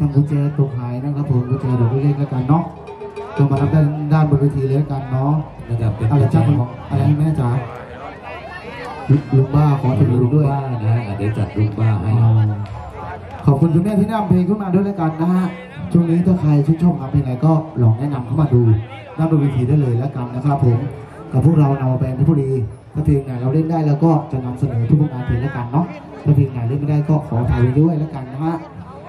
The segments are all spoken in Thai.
ทำกุญแจตกหายนะครับผมกุญแจเดี๋ยวเล็กๆแล้วกันเนาะก็มารับด้านด้านบนเวทีเลยแล้วกันเนาะนะครับเป็นอะไรจ้าของอะไรแม่จ๋าลุงบ้าขอถึงลุลุงงด้วยบ้านะฮะเดี๋ยวจัดลุงบ้าให้ขอบคุณคุณแม่ที่นำเพลงขึ้นมาด้วยแล้วกันนะฮะช่วงนี้ถ้าใครชื่นชอบงานเพลงไหนก็ลองแนะนำเข้ามาดูหน้าบนเวทีได้เลยแล้วกันนะครับผมกับพวกเราเราแบนด์ที่พอดีถ้าเพลงไหนเราเล่นได้แล้วก็จะนำเสนอทุกผลงานเพลงแล้วกันเนาะถ้าเพลงไหนเล่นไม่ได้ก็ขออภัยไว้ด้วยแล้วกันนะฮะ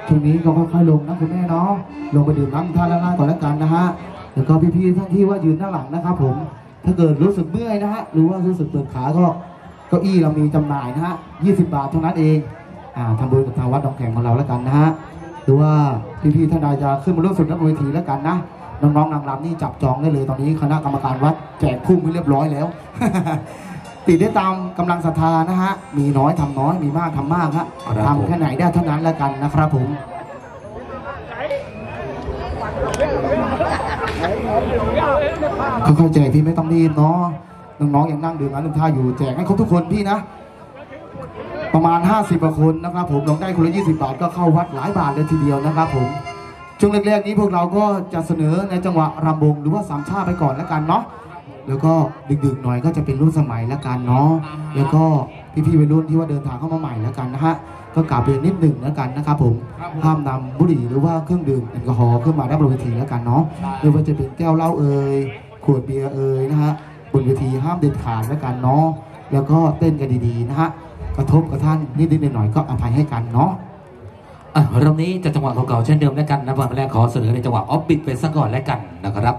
ช่วงนี้ก็ค่อยๆลงนะคุณแม่เนาะลงไปดื่มน้ำท่าละล่างก่อนแล้วกันนะฮะแล้วก็พี่ๆท่านที่ว่ายืนด้านหลังนะครับผมถ้าเกิดรู้สึกเมื่อยนะฮะหรือว่ารู้สึกปวดขาก็เก้าอี้เรามีจำหน่ายนะฮะ20 บาทเท่านั้นเองอ่าทำบุญกับทางวัดหนองแขงของเราแล้วกันนะฮะหรือว่าพี่ๆท่านใดจะขึ้นมาร่วมสนุกบนเวทีแล้วกันนะน้องๆนางรำนี่จับจองได้เลยตอนนี้คณะกรรมการวัดแจกคุ้มให้เรียบร้อยแล้ว ติดได้ตามกำลังศรัทธานะฮะ มีน้อยทำน้อย มีมากทำมากฮะครับผม ทำแค่ไหนได้เท่านั้นแล้วกันนะครับผม ค่อยๆแจกพี่ไม่ต้องรีบเนาะน้องๆยังนั่งดื่มน้ำดื่มท่าอยู่แจกให้ครบทุกคนพี่นะ ประมาณ 50กว่าคนนะครับผมลองได้คนละ20 บาทก็เข้าวัดหลายบาทเลยทีเดียวนะครับผมช่วงแรกๆนี้พวกเราก็จะเสนอในจังหวะรำวงหรือว่าสามชาไปก่อนแล้วกันเนาะ แล้วก็ดึกๆหน่อยก็จะเป็นรุ่นสมัยแล้วกันเนาะแล้วก็พี่ๆวัยรุ่นที่ว่าเดินทางเข้ามาใหม่แล้วกันนะฮะก็กราบเรียนนิดหนึ่งแล้วกันนะครับผมห้ามนำบุหรี่หรือว่าเครื่องดื่มแอลกอฮอล์ขึ้นมาได้บนเวทีแล้วกันเนาะไม่ว่าจะเป็นแก้วเหล้าเอ่ยขวดเบียร์เอ่ยนะฮะบนเวทีห้ามเด็ดขาดแล้วกันเนาะแล้วก็เต้นกันดีๆนะฮะกระทบกระทั่งนิดๆหน่อยๆก็อภัยให้กันเนาะอะรอบนี้จะจังหวะเก่าๆเช่นเดิมแล้วกันนะวันแรกขอเสนอในจังหวะออฟบิดไปซะก่อนแล้วกันนะครับ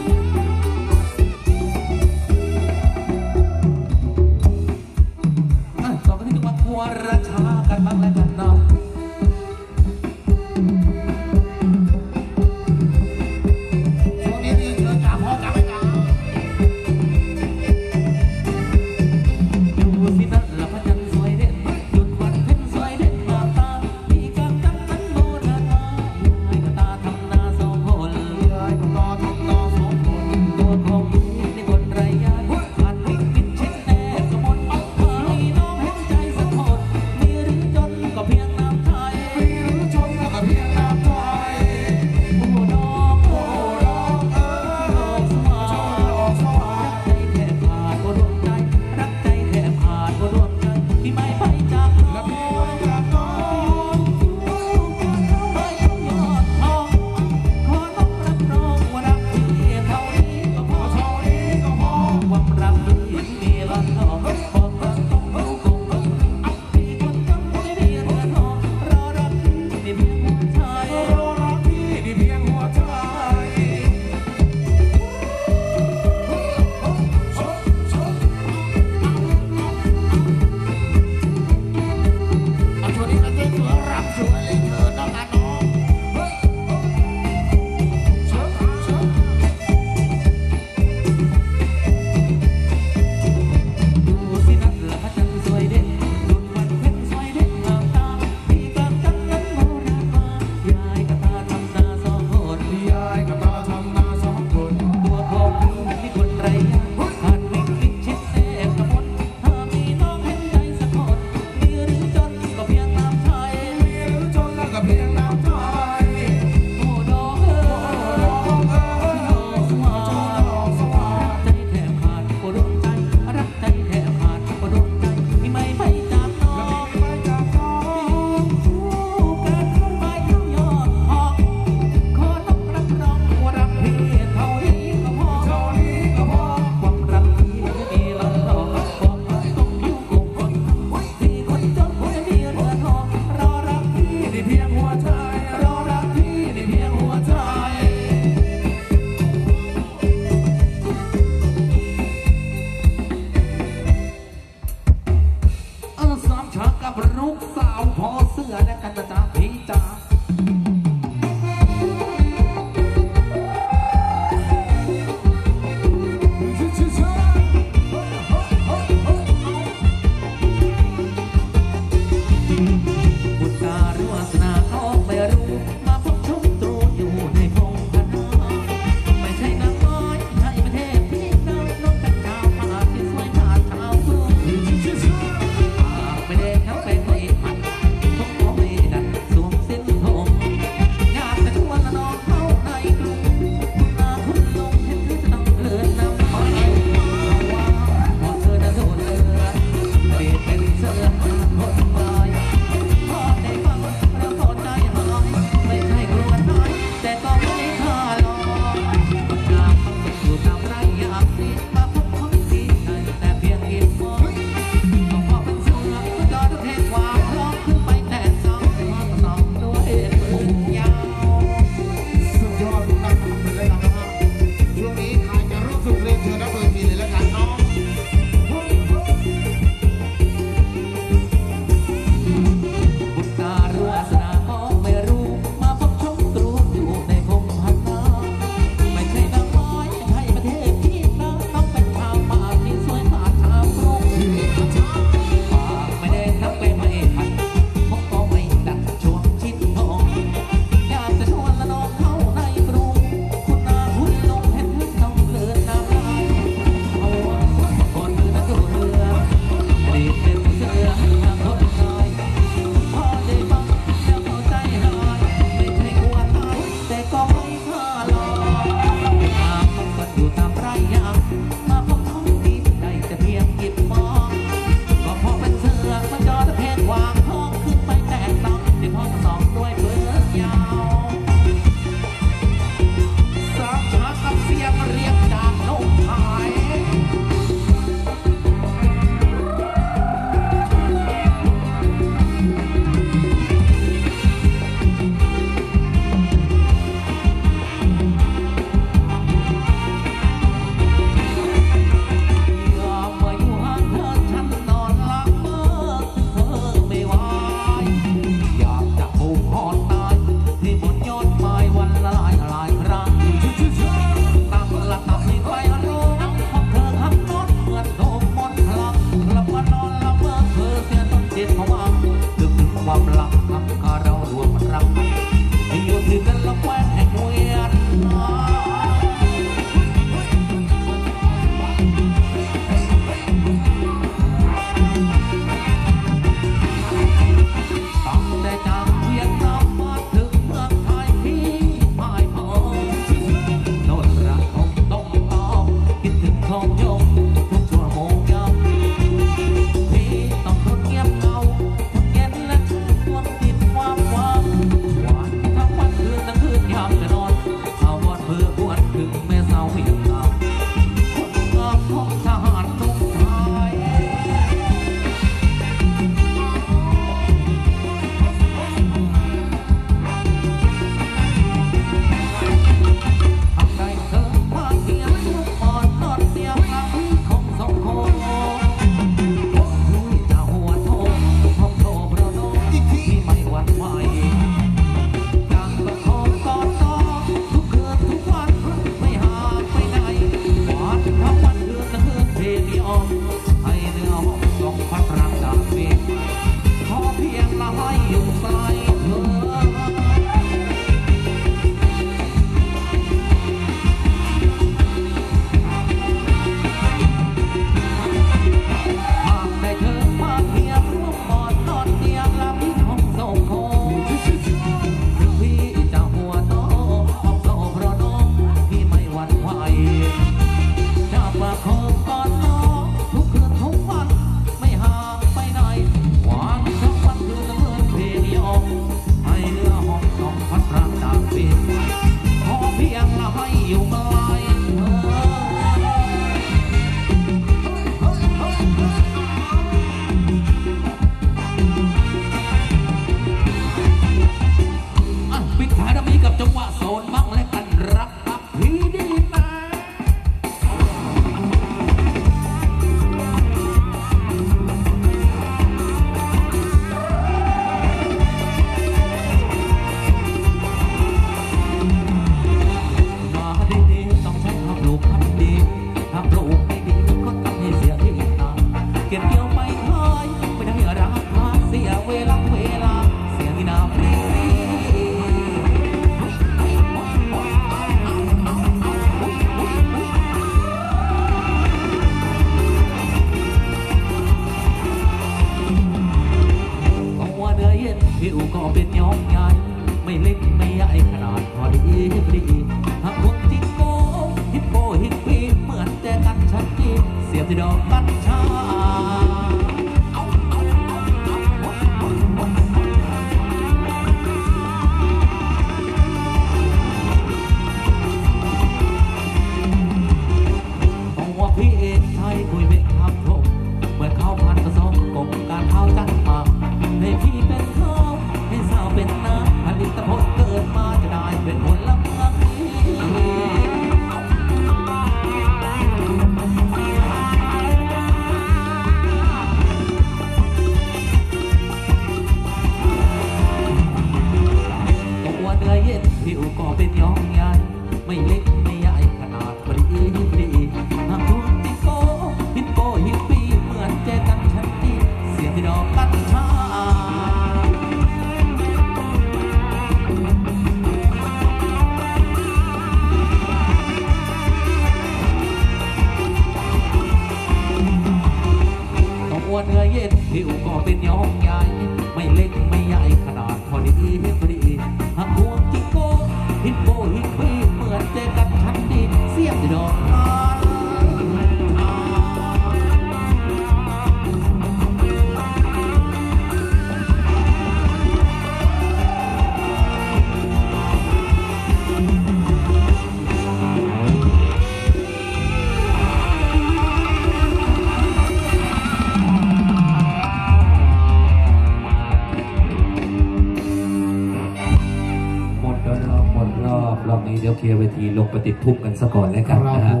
ไปติดพุ่มกันซะก่อนแล้วกันครับนะผฮะม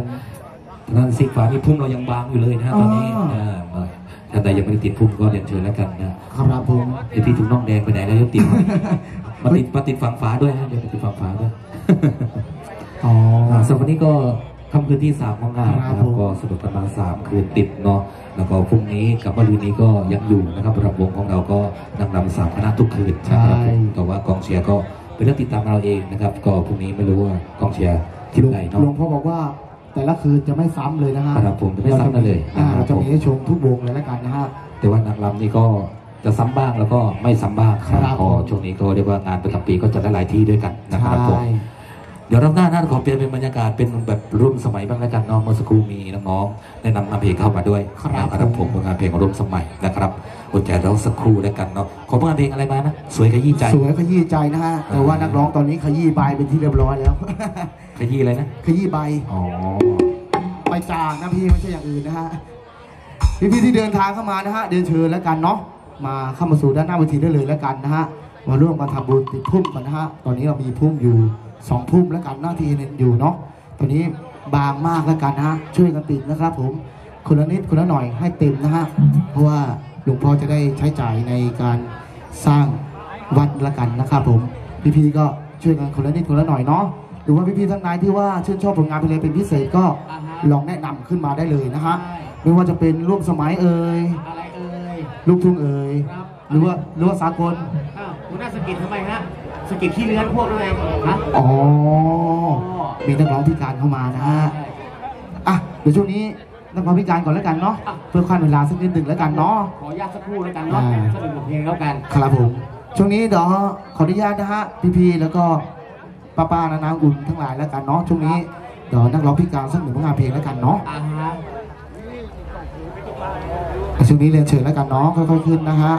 นั่นสิฝานี่พุ่มเรายังบางอยู่เลยนะฮะตอนนี้อ๋อเออมาท่านใดยังไม่ได้ติดพุ่มก็เรียนเชิญแล้วกันนะครับผมเดี๋ยวพี่ถุงน่องแดงไปไหนแล้วเดี๋ยวติดมาติดมาติดฝั่งฝาด้วยนะเดี๋ยวมาติดฝั่งฝาด้วยอ๋ออ่าสำหรับวันนี้ก็ค่ำคืนที่สามของงานนะคครัรับบผมก็สนุกกันมาสามคืนติดเนาะแล้วก็พรุ่งนี้กับวันนี้ก็ยังอยู่นะครับระดับวงของเราก็นำนำสามคณะทุกคืนนะครับผมแต่ว่ากองเชียร์ก็เป็นเรื่องติดตามเราเองนะครับ ก็พรุ่งนี้ไม่รู้ว่ากองเชียร์ ทีมไหนเนาะ หลวงพ่อบอกว่าแต่ละคืนจะไม่ซ้ำเลยนะฮะครับผมจะไม่ซ้ำกันเลยอ่านะครับเราจะมีให้ชมทุกวงเลยแล้วกันนะฮะ แต่ว่านางรำนี่ก็จะซ้ำบ้างแล้วก็ไม่ซ้ำบ้างครับพอช่วงนี้ก็เรียกว่างานประจำปีก็จะได้หลายที่ด้วยกันนะครับผมใช่เดี๋ยวรอบหน้าน่าจะขอเปลี่ยนเป็นบรรยากาศเป็นแบบรุ่นสมัยบ้างแล้วกันเนาะเมื่อสักครู่มีน้องๆแนะนำงานเพลงเข้ามาด้วยครับนะครับผมงานเพลงร่วมสมัยนะครับอดใจเราสักครู่แล้วกันเนาะขอผลงานเพลงอะไรมานะ สวยขยี้ใจ สวยขยี้ใจนะฮะแต่ว่านักร้องตอนนี้ขยี้ใบเป็นที่เรียบร้อยแล้ว ขยี้อะไรนะ ขยี้ใบ อ๋อใบจางนะพี่ไม่ใช่อย่างอื่นนะฮะพี่ๆที่เดินทางเข้ามานะฮะเดินเชิญแล้วกันเนาะ มาเข้ามาสู่ด้านหน้าเวทีได้เลยแล้วกันนะฮะ มาร่วมกันทำบุญติดพุ่มกันนะฮะ ตอนนี้เรามีพุ่มอยู่สองพุ่มแล้วกันหน้าที่เห็นอยู่เนาะ ตอนนี้บางมากแล้วกันนะฮะ ช่วยกันติดนะครับผม คนละนิดคนละหน่อยให้เต็มนะฮะ เพราะว่าหลวงพ่อจะได้ใช้จ่ายในการสร้างวัดละกันนะครับผม พี่ๆก็ช่วยกันคนละนิดคนละหน่อยเนาะ หรือว่าพี่ๆท่านไหนที่ว่าชื่นชอบผลงานเพลงเป็นพิเศษก็ลองแนะนำขึ้นมาได้เลยนะฮะไม่ว่าจะเป็นร่วมสมัยเอ่ยอะไรเอ่ย ลูกทุ่งเอ่ยครับ หรือว่าหรือว่าสากลอ้าวคุณน่าสะกิดทำไมฮะสะกิดขี้เลื้อนพวกนั้นไงฮะ อ๋อมีนักร้องพิการเข้ามานะฮะอะเดี๋ยวช่วงนี้นักร้องพิการก่อนแล้วกันเนาะเพื่อขั้นเวลาสักนิดหนึ่งแล้วกันเนาะ ขออนุญาตสักครู่แล้วกันเนาะอ่า สักหนึ่งบทเพลงแล้วกัน ครับผมช่วงนี้เดี๋ยวขออนุญาตนะฮะพี่ๆแล้วก็ ป้าๆนานาคุณทั้งหลายแล้วกันเนาะช่วงนี้เดี๋ยวนักร้องพิการสักหนึ่งผลงานเพลงแล้วกันเนาะอ่าฮะช่วงนี้เรียนเชิญแล้วกันเนาะค่อยๆขึ้นนะฮะ